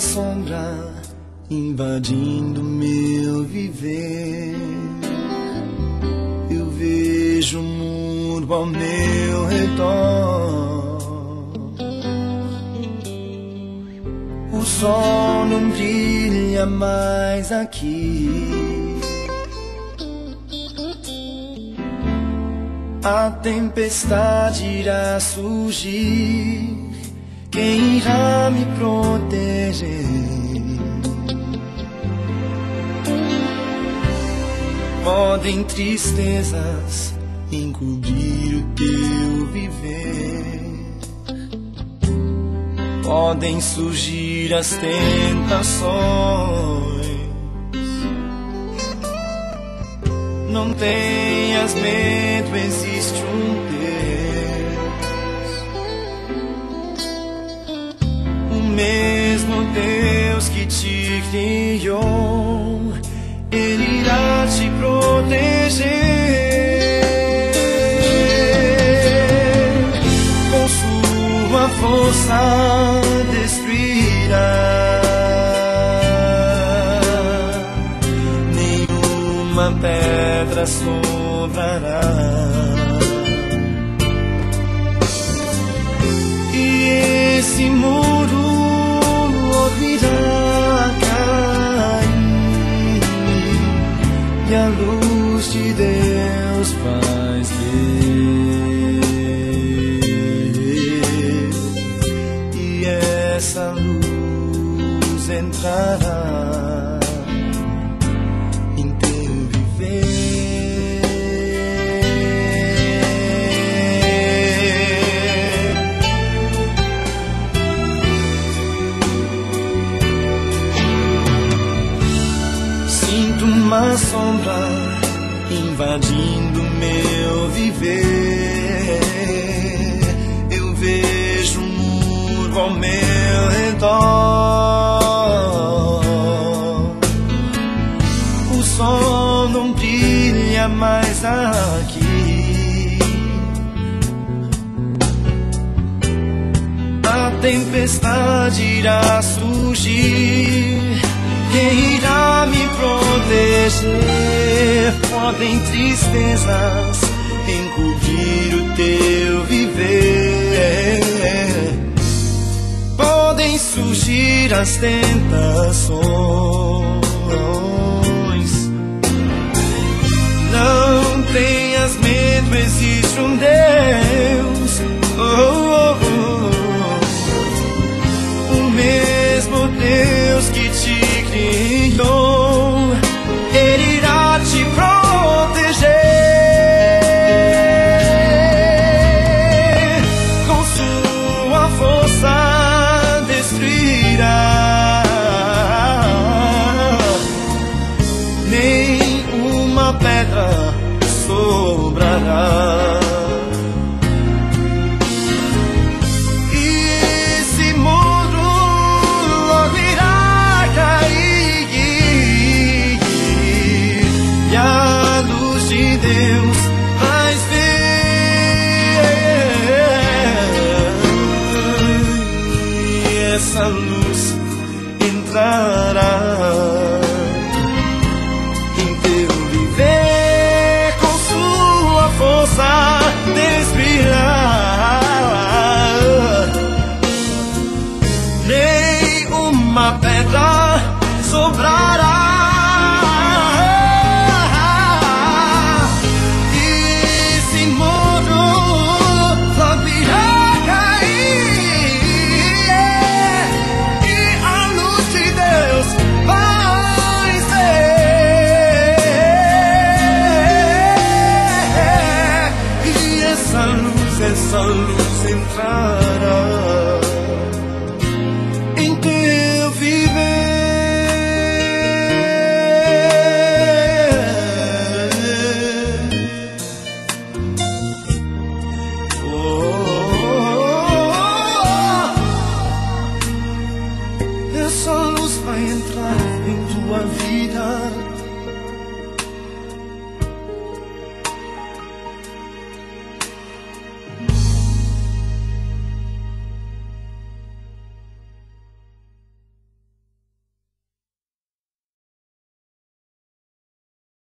sombra invadindo meu viver. Eu vejo o mundo ao meu redor. O sol não brilha mais aqui. A tempestade irá surgir. Quem irá me proteger? Podem tristezas encobrir o teu viver. Podem surgir as tentações. Não tenhas medo, existe um Deus. Que te criou, Ele irá te proteger. Com sua força destruirá. Nenhuma pedra sobrará. E esse muro entrará em teu viver. Sinto uma sombra invadindo meu viver. Eu vejo um muro ao meu redor. Mais aqui. A tempestade irá surgir. Quem irá me proteger? Podem tristezas encobrir o teu viver. Podem surgir as tentações. Existe um Deus. Oh, oh, oh. O mesmo Deus que te criou, Ele irá te proteger. Com sua força destruirá Deus ver. E essa luz entrará Essa luz, essa luz entrará em teu viver. Oh, essa luz vai entrar em tua vida